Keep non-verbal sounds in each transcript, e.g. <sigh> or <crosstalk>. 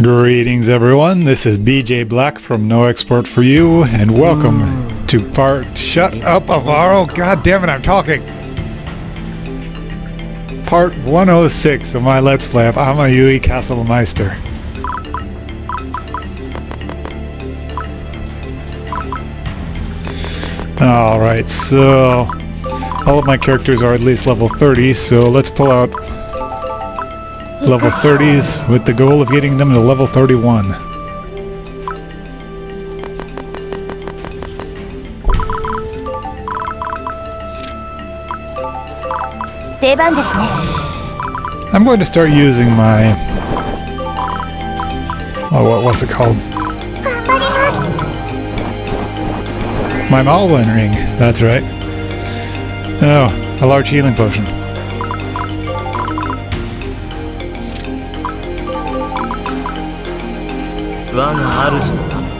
Greetings everyone, this is BJ Black from No Export For You, and welcome to part... Shut up, Avaro! Oh, God damn it, I'm talking! Part 106 of my Let's Play of Amayui Castle Meister. Alright, so... All of my characters are at least level 30, so let's pull out level 30s with the goal of getting them to level 31. I'm going to start using my... Oh, what, what's it called? My Maulin ring, that's right. Oh, a large healing potion. 我が主のため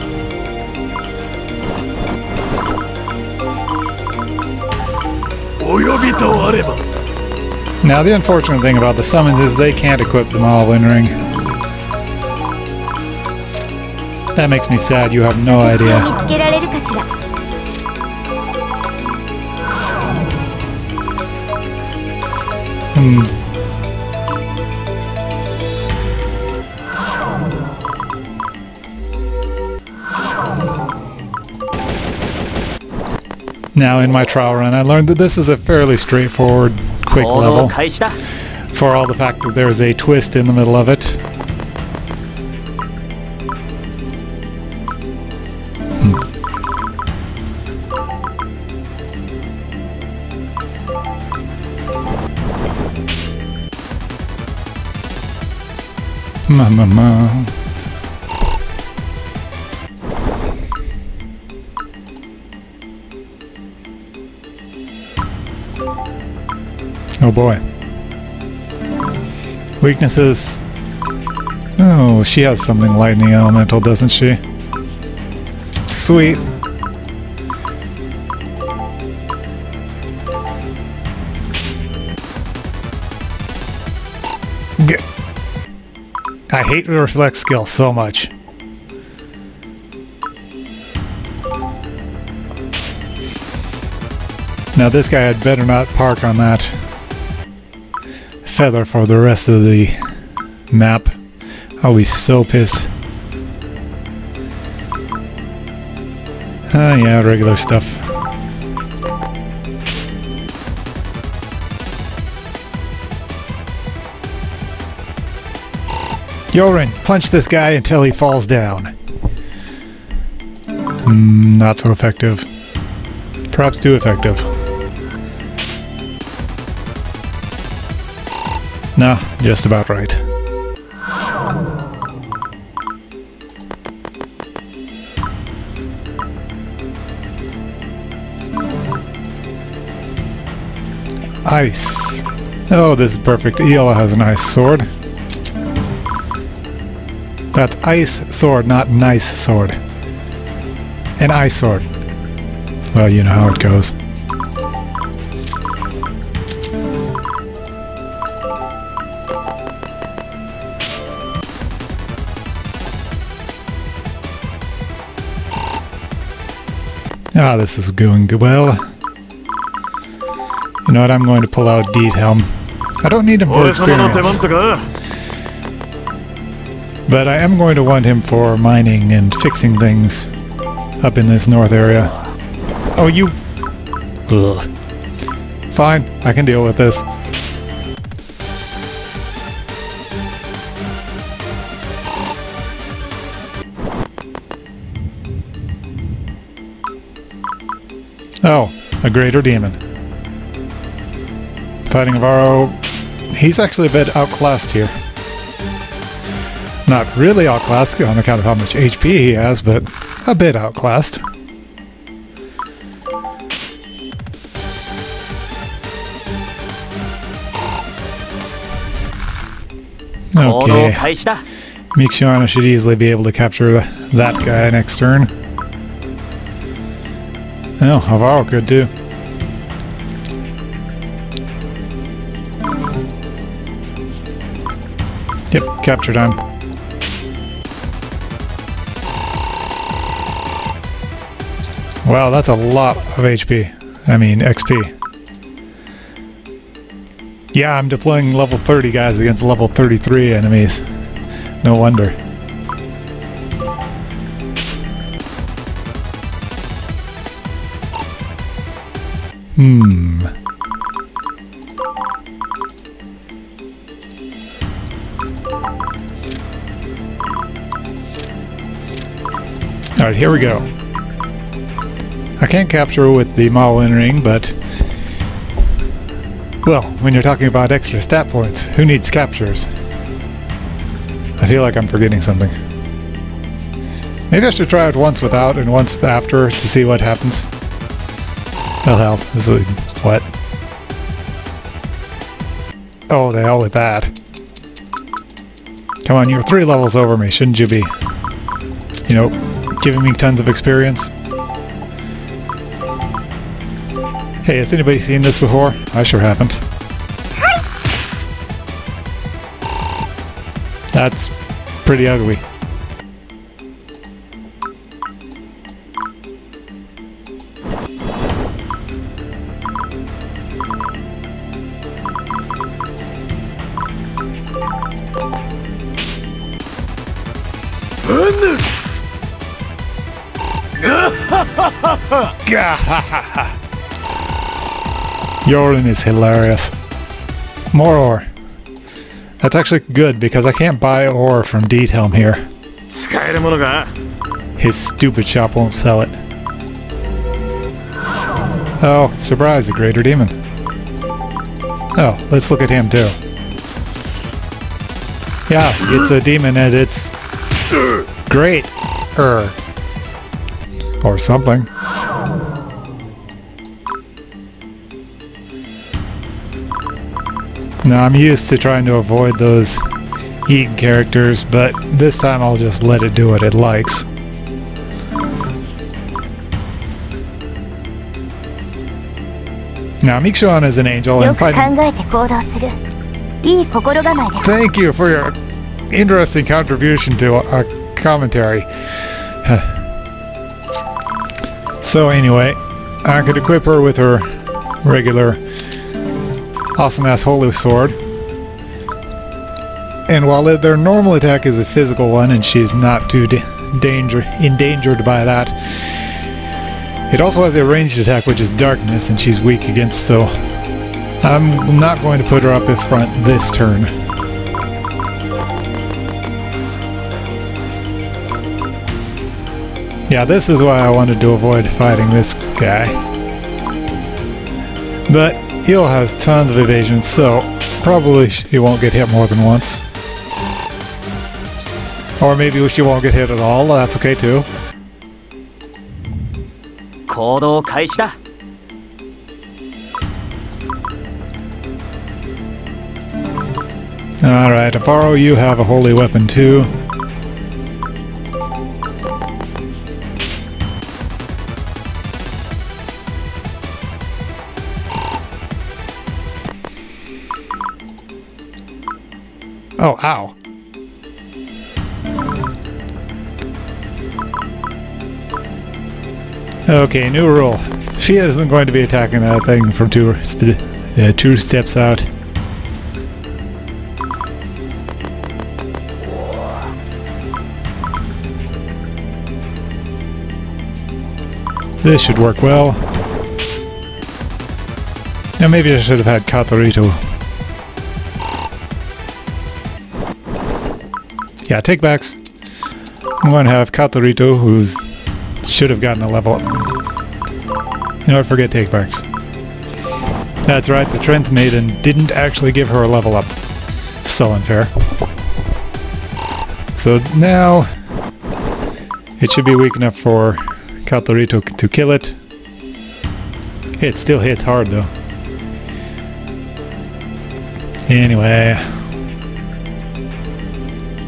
Now the unfortunate thing about the summons is they can't equip the Malwyn ring. That makes me sad, you have no 私を idea. 見つけられるかしら Hmm. Now in my trial run, I learned that this is a fairly straightforward, quick level, for all the fact that there's a twist in the middle of it. Hmm. Ma, ma, ma. Oh boy. Weaknesses. Oh, she has something lightning elemental, doesn't she? Sweet. I hate the reflex skill so much. Now this guy had better not park on that feather for the rest of the map. I'll be so pissed. Ah, yeah, regular stuff. Yorin, punch this guy until he falls down. Mm, not so effective. Perhaps too effective. No, just about right. Ice. Oh, this is perfect. Eola has an ice sword. That's ice sword, not nice sword. An ice sword. Well, you know how it goes. Ah, this is going well. You know what, I'm going to pull out Diethelm. I don't need him for experience. But I am going to want him for mining and fixing things up in this north area. Oh, you... Ugh. Fine, I can deal with this. Oh, a greater demon. Fighting Varro. He's actually a bit outclassed here. Not really outclassed on account of how much HP he has, but a bit outclassed. Okay. Mixiana should easily be able to capture that guy next turn. Oh, our good too. Yep, capture time. Wow, that's a lot of HP. I mean, XP. Yeah, I'm deploying level 30 guys against level 33 enemies. No wonder. Hmm. Alright, here we go. I can't capture with the model entering, but... Well, when you're talking about extra stat points, who needs captures? I feel like I'm forgetting something. Maybe I should try it once without and once after to see what happens. Oh hell, this is... what? Oh, the hell with that. Come on, you're three levels over me, shouldn't you be? You know, giving me tons of experience. Hey, has anybody seen this before? I sure haven't. That's pretty ugly. <laughs> Yorin is hilarious. More ore. That's actually good because I can't buy ore from Diethelm here. His stupid shop won't sell it. Oh, surprise, a greater demon. Oh, let's look at him too. Yeah, it's a demon and it's great. -er. Or something. Now I'm used to trying to avoid those eat characters, but this time I'll just let it do what it likes. Now Mikushon is an angel and fighting... Thank you for your interesting contribution to our commentary. <sighs> so anyway, I could equip her with her regular awesome-ass holy sword. And while their normal attack is a physical one and she's not too da- danger endangered by that, it also has a ranged attack which is darkness and she's weak against so I'm not going to put her up in front this turn. Yeah, this is why I wanted to avoid fighting this guy. But Eel has tons of evasion, so probably she won't get hit more than once. Or maybe she won't get hit at all, that's okay too. All right, Avaro, you have a holy weapon too. Oh, ow. Okay, new rule. She isn't going to be attacking that thing from two, uh, two steps out. This should work well. Now maybe I should have had Katarito. Yeah, take backs. I'm going to have Katarito, who's should have gotten a level up. You know what, forget take backs. That's right, the Trent Maiden didn't actually give her a level up. So unfair. So now it should be weak enough for Katarito to kill it. It still hits hard though. Anyway.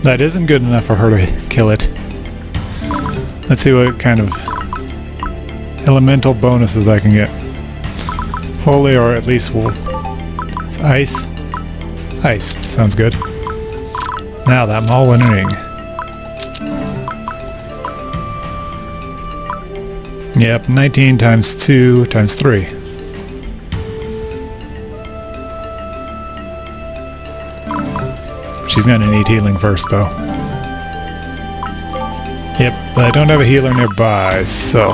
That isn't good enough for her to kill it. Let's see what kind of elemental bonuses I can get. Holy or at least wool. Ice. Ice. Sounds good. Now that Maulin ring. Yep, 19 times 2 times 3. She's gonna need healing first, though. Yep, but I don't have a healer nearby, so...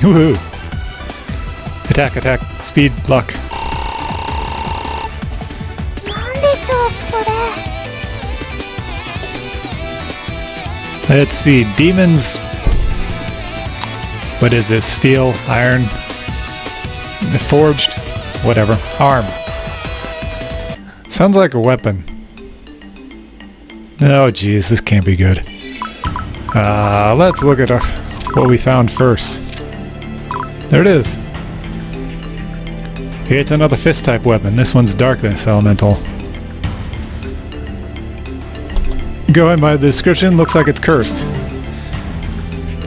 Woohoo! Attack, attack, speed, luck. Let's see, demons. What is this? Steel, iron, forged, whatever. Arm. Sounds like a weapon. Oh jeez, this can't be good. Uh, let's look at our, what we found first. There it is. It's another fist type weapon. This one's darkness elemental. Going by the description, looks like it's cursed.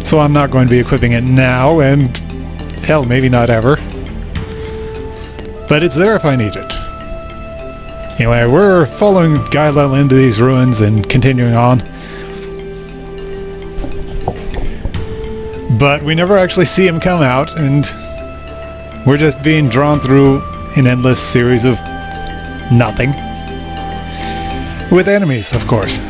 So I'm not going to be equipping it now, and hell, maybe not ever. But it's there if I need it. Anyway, we're following Guile into these ruins and continuing on. But we never actually see him come out, and we're just being drawn through an endless series of nothing. With enemies, of course.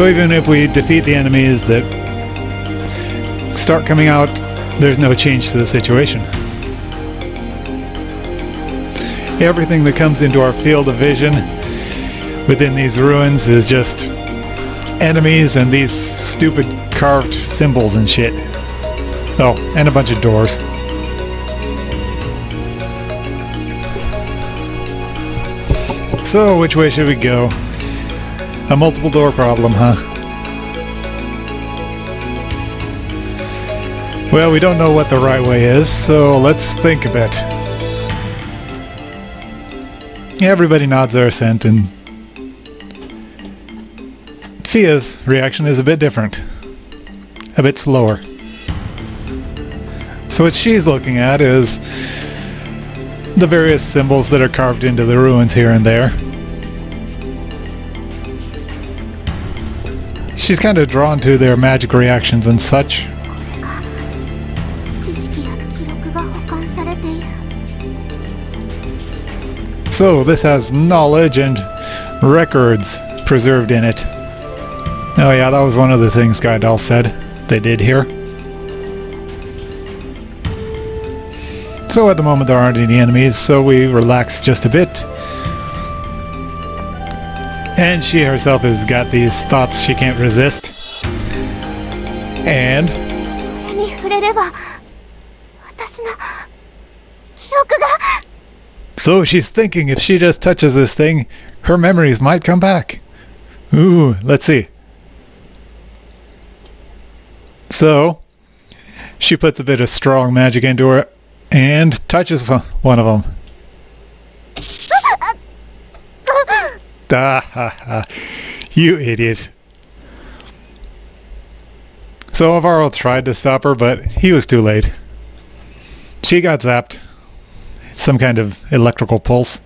So even if we defeat the enemies that start coming out, there's no change to the situation. Everything that comes into our field of vision within these ruins is just enemies and these stupid carved symbols and shit. Oh, and a bunch of doors. So, which way should we go? A multiple door problem, huh? Well, we don't know what the right way is, so let's think a bit. Everybody nods their assent, and Fia's reaction is a bit different. A bit slower. So what she's looking at is the various symbols that are carved into the ruins here and there. She's kind of drawn to their magic reactions and such. So this has knowledge and records preserved in it. Oh yeah, that was one of the things Guy said they did here. So at the moment there aren't any enemies, so we relax just a bit. And she herself has got these thoughts she can't resist. And... So she's thinking if she just touches this thing, her memories might come back. Ooh, let's see. So, she puts a bit of strong magic into her and touches one of them. Ah, ha, ha. You idiot. So Avaro tried to stop her, but he was too late. She got zapped. Some kind of electrical pulse.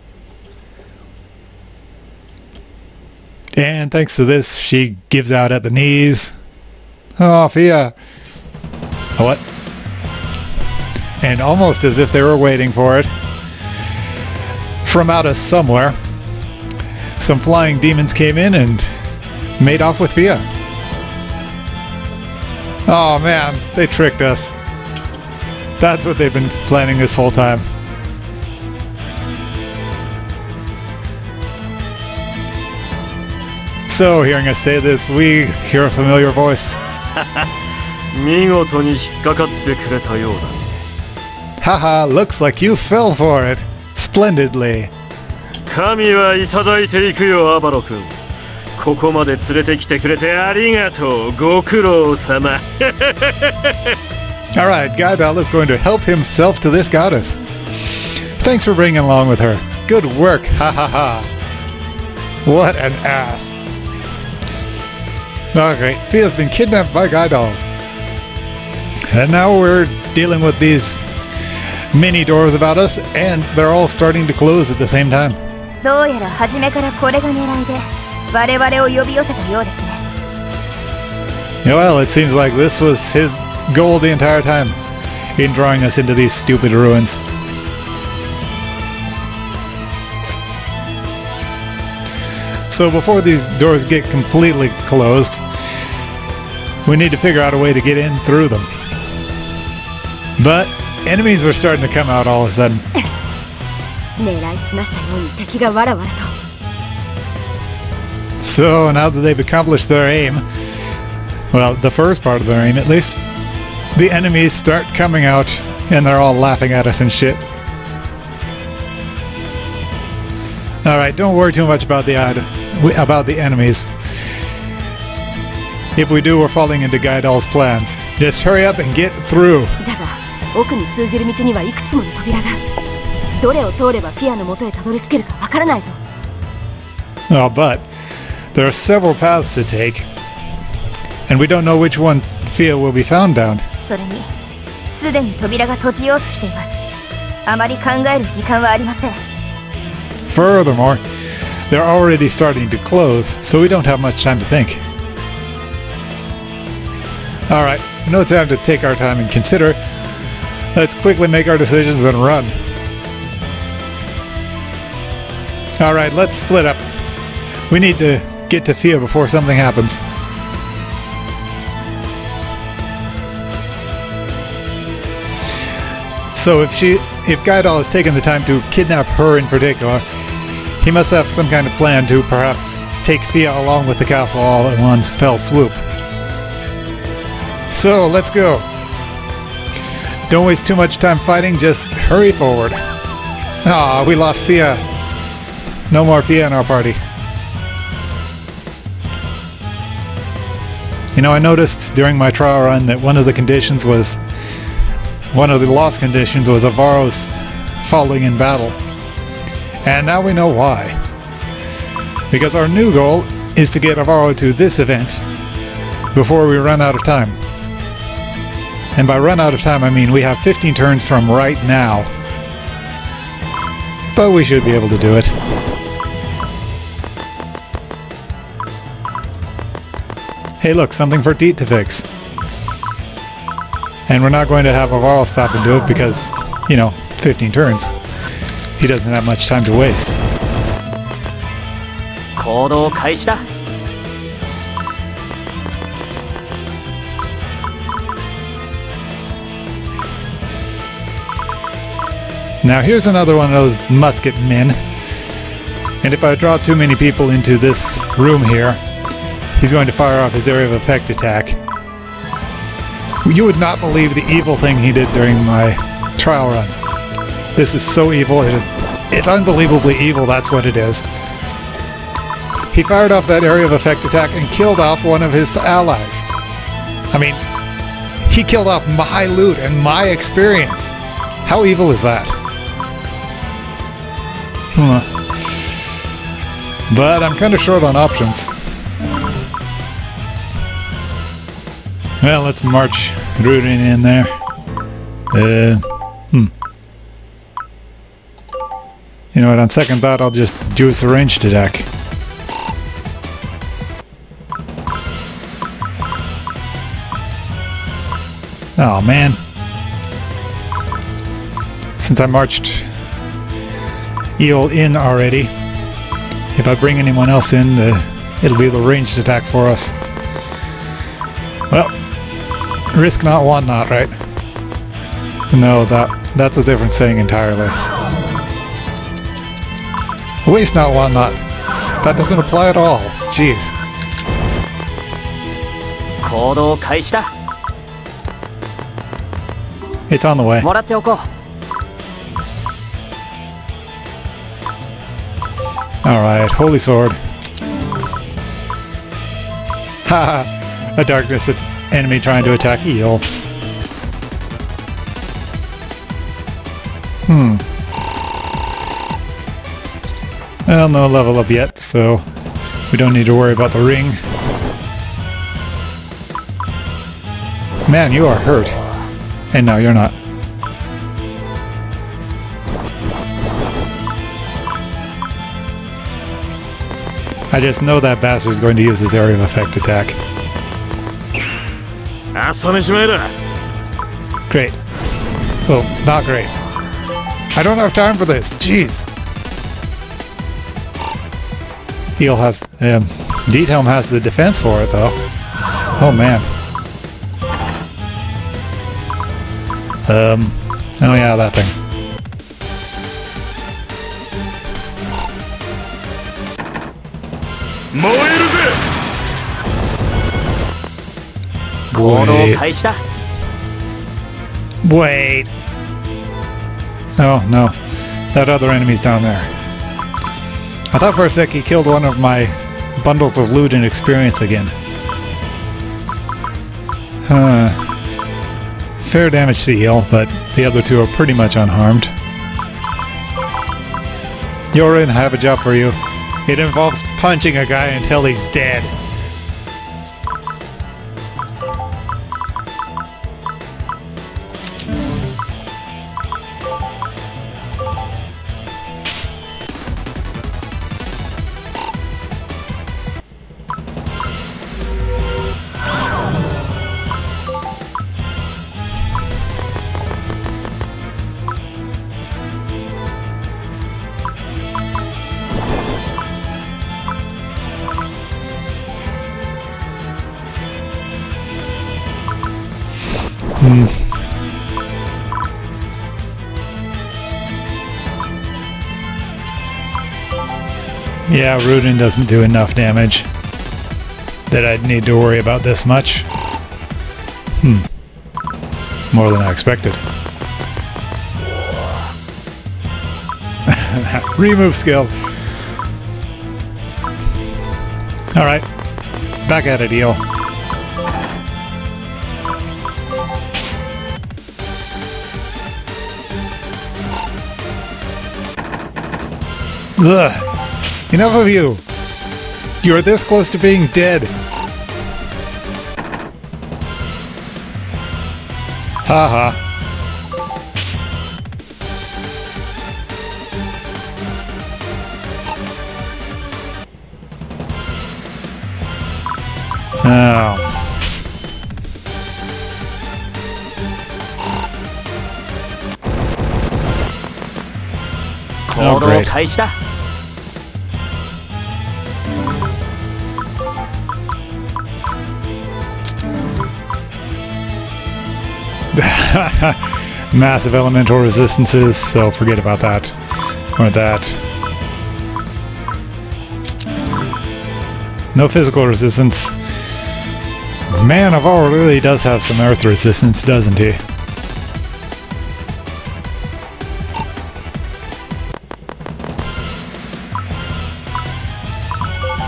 And thanks to this, she gives out at the knees. Oh, Fia. What? And almost as if they were waiting for it, from out of somewhere, some flying demons came in and made off with Fia. Oh man, they tricked us. That's what they've been planning this whole time. So, hearing us say this, we hear a familiar voice. <laughs> Haha! looks like you fell for it. Splendidly. 神はいただいていくよアバロ君ここまで連れてきてくれてありがとうご苦労様 All right, Gaidal is going to help himself to this goddess. Thanks for bringing along with her. Good work, ha ha ha. What an ass. Okay, Fia's been kidnapped by Gaidal. And now we're dealing with these mini doors about us, and they're all starting to close at the same time. どうやら初めからこれが狙いで我々を呼び寄せたようですね Yeah, well, it seems like this was his goal the entire time in drawing us into these stupid ruins. So before these doors get completely closed, we need to figure out a way to get in through them. But enemies are starting to come out all of a sudden. <laughs> 狙いすましたように敵がわらわらと So now that they've accomplished their aim, well, the first part of their aim at least, the enemies start coming out and they're all laughing at us and shit. Alright, don't worry too much about the ad- about the enemies. If we do, we're falling into Gaidal's plans. Just hurry up and get through. だが奥に通じる道にはいくつもの扉が どれを通ればピアの元へたどり着けるかわからないぞ Oh, but there are several paths to take, and we don't know which one Fia will be found down. それにすでに扉が閉じようとしていますあまり考える時間はありません Furthermore, they're already starting to close, so we don't have much time to think. Alright, no time to take our time and consider. Let's quickly make our decisions and run. Alright, let's split up. We need to get to Fia before something happens. So if she if Gaidal has taken the time to kidnap her in particular, he must have some kind of plan to perhaps take Fia along with the castle all at one fell swoop. So let's go. Don't waste too much time fighting, just hurry forward. Ah, we lost Fia. No more our party. You know, I noticed during my trial run that one of the conditions was one of the lost conditions was Avaro's falling in battle. And now we know why. Because our new goal is to get Avaro to this event before we run out of time. And by run out of time, I mean we have 15 turns from right now. But we should be able to do it. Hey look, something for Deet to fix. And we're not going to have Avaro stop and do it because, you know, 15 turns. He doesn't have much time to waste. Now here's another one of those musket men. And if I draw too many people into this room here, he's going to fire off his area of effect attack. You would not believe the evil thing he did during my trial run. This is so evil, it is it's unbelievably evil, that's what it is. He fired off that area of effect attack and killed off one of his allies. I mean, he killed off my loot and my experience. How evil is that? Hmm. But I'm kind of short on options. Well, let's march Rudin in there. Uh, hmm. You know what, on second thought, I'll just do a ranged attack. Oh man. Since I marched Eel in already, if I bring anyone else in, the, it'll be the ranged attack for us. Well, risk not, want not, right? No, that that's a different saying entirely. Waste not, want not. That doesn't apply at all. Jeez. 行動開始だ It's on the way. もらっておこう Alright, Holy Sword. Haha, <laughs> a darkness that's enemy trying to attack Eel. Hmm. Well, no level up yet, so we don't need to worry about the ring. Man, you are hurt. And no, you're not. I just know that bastard's going to use his area of effect attack. Great. Well, not great. I don't have time for this. Jeez. Heal has... Um, Diethelm has the defense for it, though. Oh, man. Um... Oh, yeah, that thing. Moe 行動 Wait. 開始だ Wait. Oh, no. That other enemy's down there. I thought for a sec he killed one of my bundles of loot and experience again. Huh. Fair damage to heal, but the other two are pretty much unharmed. Yorin, I have a job for you. It involves punching a guy until he's dead. Yeah, Rudin doesn't do enough damage that I'd need to worry about this much. Hmm. More than I expected. <laughs> Remove skill. Alright. Back at it, Eel. Ugh. Enough of you! You are this close to being dead! Haha. -ha. Oh. Oh, great. <laughs> Massive elemental resistances, so forget about that. Or that. No physical resistance. Man of All really does have some earth resistance, doesn't he?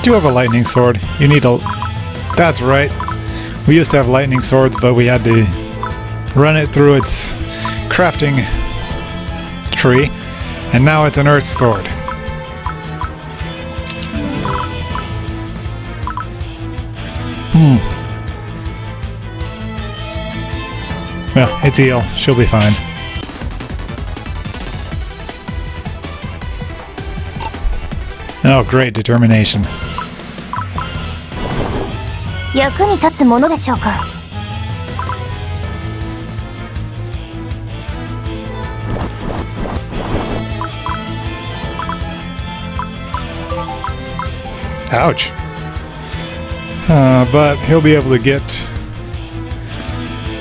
Do you have a lightning sword? You need a... That's right. We used to have lightning swords, but we had to run it through its crafting tree, and now it's an earth sword. Hmm. Well, it's Eel. She'll be fine. Oh, great determination. 役に立つものでしょうか Ouch. Uh, but he'll be able to get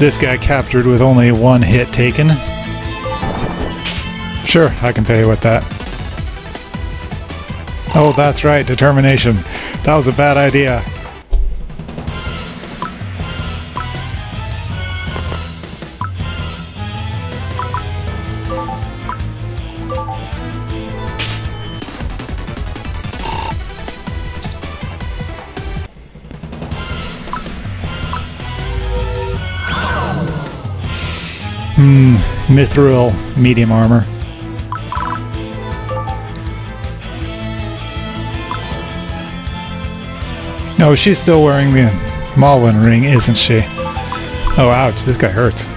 this guy captured with only one hit taken. Sure, I can pay with that. Oh, that's right, determination. That was a bad idea. Mithril medium armor. No, oh, she's still wearing the Malwin ring, isn't she? Oh, ouch, this guy hurts.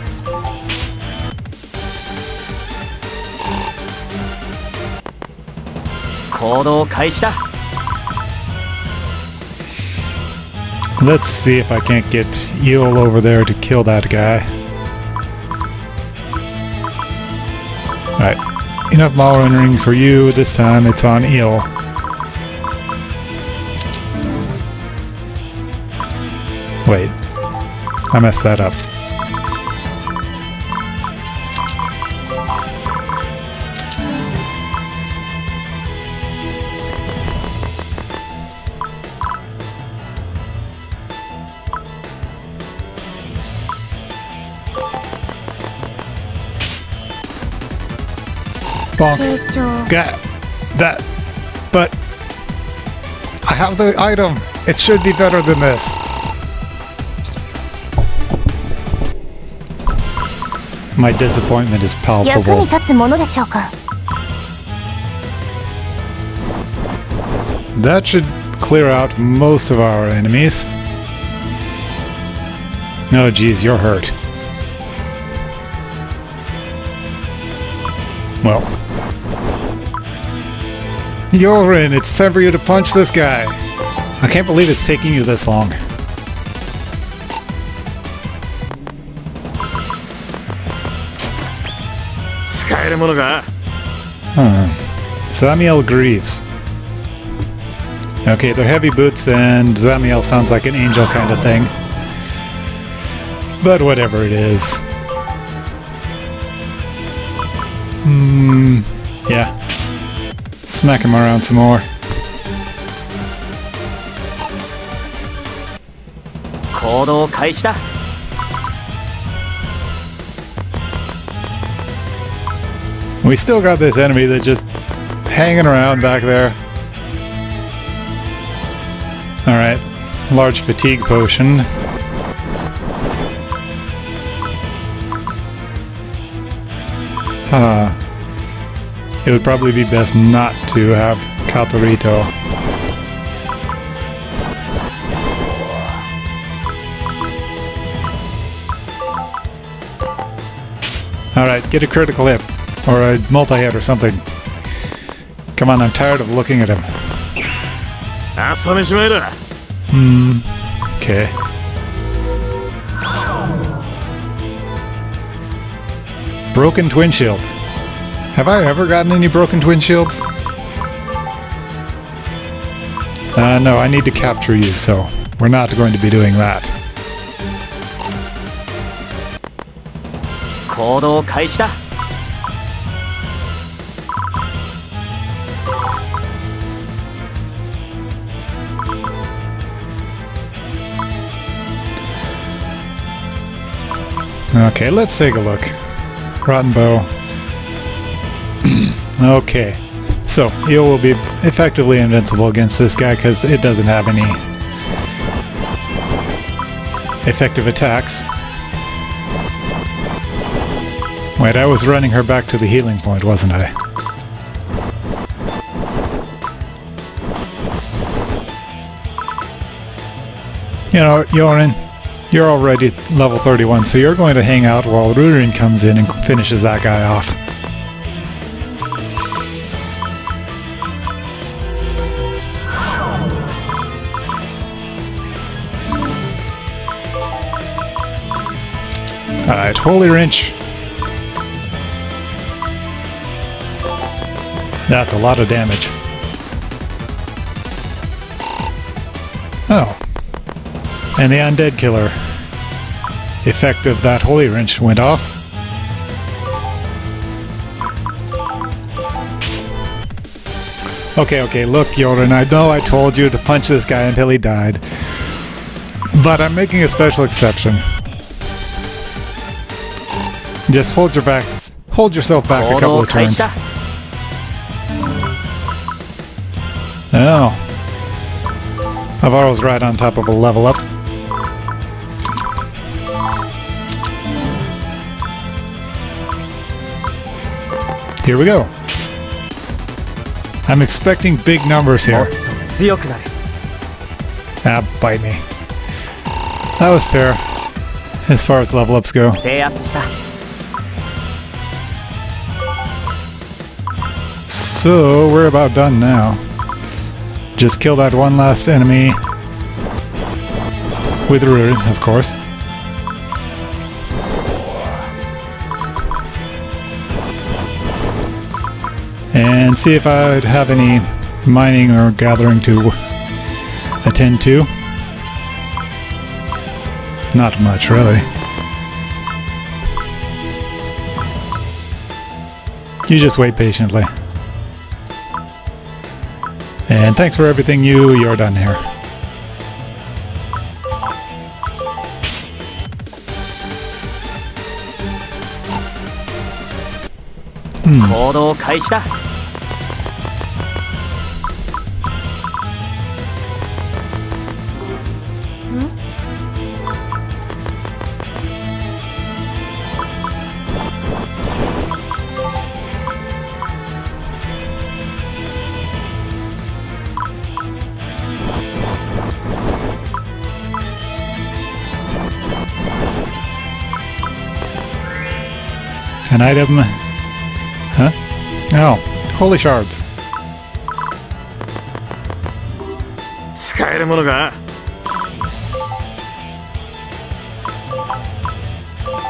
Let's see if I can't get Eel over there to kill that guy. Alright. Enough ball entering for you. This time it's on Eel. Wait. I messed that up. Bonk. Get that. But I have the item. It should be better than this. My disappointment is palpable. That should clear out most of our enemies. No, oh, geez, you're hurt. Well, Yorin, it's time for you to punch this guy. I can't believe it's taking you this long. Huh. Zamiel Greaves. Okay, they're heavy boots and Zamiel sounds like an angel kind of thing. But whatever it is. Hmm... Smack him around some more. We still got this enemy that's just hanging around back there. Alright, large fatigue potion. Ah it would probably be best not to have Katarito. Alright, get a critical hit. Or a multi-hit or something. Come on, I'm tired of looking at him. Hmm. Okay. Broken twin shields. Have I ever gotten any broken twin shields? Uh, no, I need to capture you, so we're not going to be doing that. Okay, let's take a look. Rotten Bow, okay. So, Eel will be effectively invincible against this guy because it doesn't have any effective attacks. Wait, I was running her back to the healing point, wasn't I? You know, Yorin, you're already level 31, so you're going to hang out while Rurin comes in and finishes that guy off. Holy Wrench. That's a lot of damage. Oh. And the Undead Killer effect of that Holy Wrench went off. Okay, okay, look, Yorin, I know I told you to punch this guy until he died. But I'm making a special exception. Just hold your back. Hold yourself back a couple of turns. Oh. Avaro's right on top of a level up. Here we go. I'm expecting big numbers here. Ah, bite me. That was fair, as far as level ups go. So we're about done now. Just kill that one last enemy. With Ruin, of course. And see if I'd have any mining or gathering to attend to. Not much, really. You just wait patiently. And thanks for everything you, you're done here. Hmm. 行 An item Huh? Oh, holy shards. 使えるものが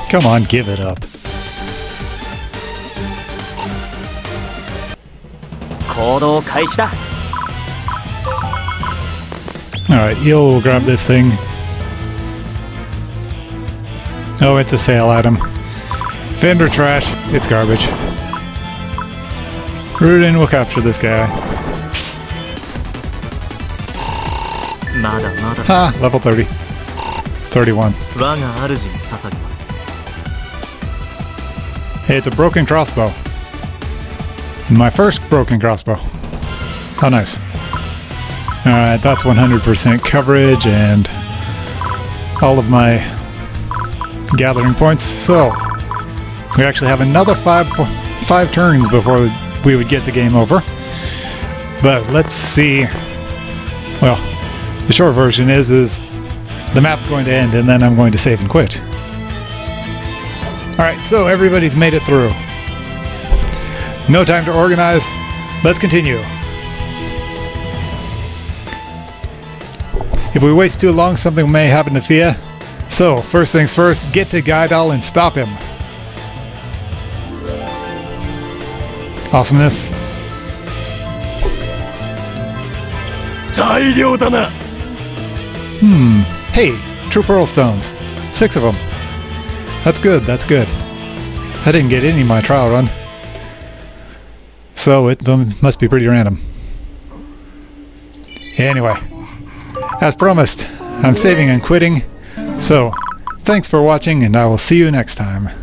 Come on, give it up. 行動開始だ Alright, you'll grab this thing. Oh, it's a sale item. Fender trash. It's garbage. Rudin will capture this guy. Ha! Ah, level 30. 31. Hey, it's a broken crossbow. My first broken crossbow. How nice. Alright, that's 100% coverage and all of my gathering points. So, we actually have another five, five turns before we would get the game over. But let's see. Well, the short version is is the map's going to end and then I'm going to save and quit. Alright, so everybody's made it through. No time to organize. Let's continue. If we waste too long, something may happen to Fia. So, first things first, get to Gaidal and stop him. Awesomeness. 大量だな Hmm. Hey, true pearl stones. Six of them. That's good, that's good. I didn't get any in my trial run. So it um, must be pretty random. Anyway, as promised, I'm saving and quitting. So, thanks for watching and I will see you next time.